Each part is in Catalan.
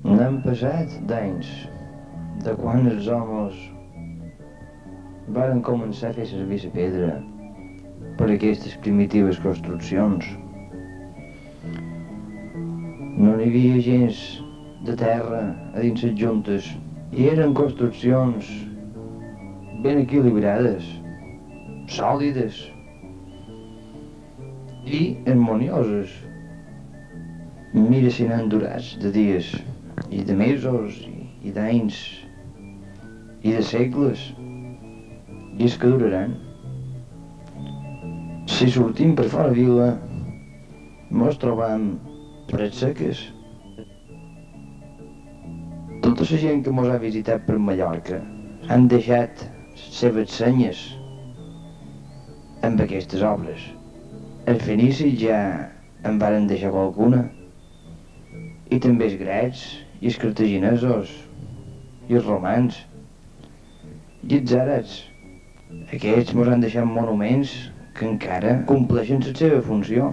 N'han passat d'anys, de quan els homes varen començar a fer servir la pedra per aquestes primitives construccions. No n'hi havia gens de terra a dins les juntes i eren construccions ben equilibrades, sòlides i harmonioses. Mira si n'han durats de dies i de mesos i, i d'anys i de segles i és que duraran. Si sortim per fora vila mos trobam parets seques. Tota la gent que mos ha visitat per Mallorca han deixat seves senyes amb aquestes obres. Els fenicis ja en varen deixar qualcuna i també els grecs i els cartaginesos i els romans i els àrabs. Aquests mos han deixat monuments que encara compleixen la seva funció.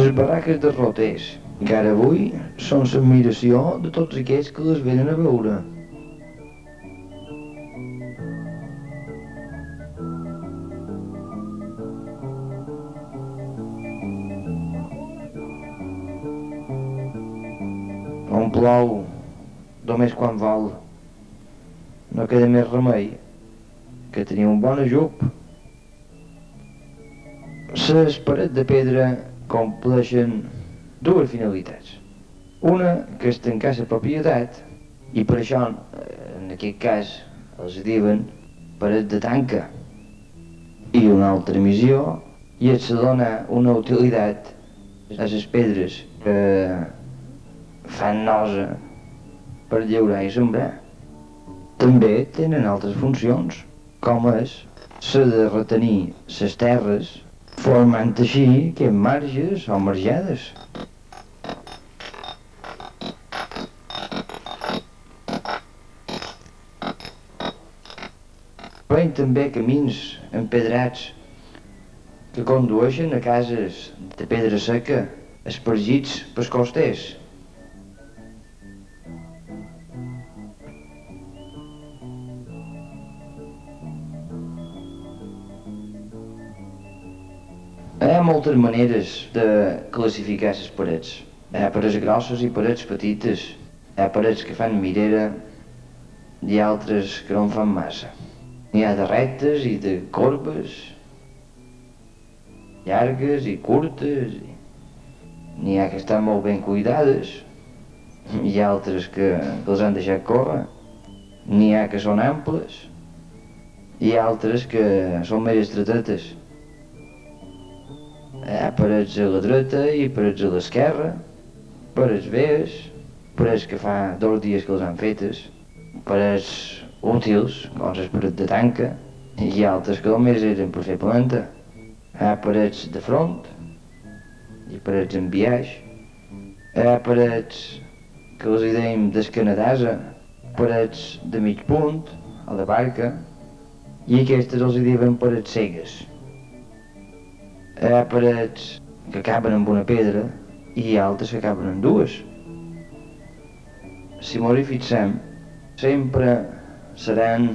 Les barraques de roters, encara avui, són l'admiració de tots aquells que les venen a veure. On plou, només quan vol. No queda més remei que tenir un bon ajup. Les parets de pedra compleixen dues finalitats. Una, que és tancar la propietat, i per això, en aquest cas, els diuen parets de tanca. I una altra missió, i és donar una utilitat a les pedres que fan nosa per llaurar i sembrar. També tenen altres funcions, com és la de retenir les terres formant així que marges o marjades. Veiem també camins empedrats que condueixen a cases de pedra seca, espargits pels costers. Hi ha moltes maneres de classificar les parets. Hi ha parets grosses i parets petites. Hi ha parets que fan mirera i altres que no en fan massa. N'hi ha de rectes i de corbes, llargues i curtes. N'hi ha que estan molt ben cuidades. Ha altres que, els han deixat córrer. N'hi ha que són amples. Ha altres que són més estretetes. Hi ha parets a la dreta i parets a l'esquerra, parets vees, parets que fa dos dies que les han fetes, parets útils, com les parets de tanca, i altres que només eren per fer planta. Hi ha parets de front i parets en. Hi ha parets que els hi deim d'escanadasa, parets de mig punt, a la barca, i aquestes els hi diuen parets cegues hi ha parets que acaben amb una pedra i altres que acaben amb dues. Si m'ho hi fixem, sempre seran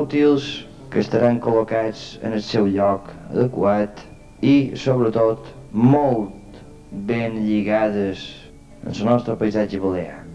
útils que estaran col·locats en el seu lloc adequat i, sobretot, molt ben lligades en el nostre paisatge balear.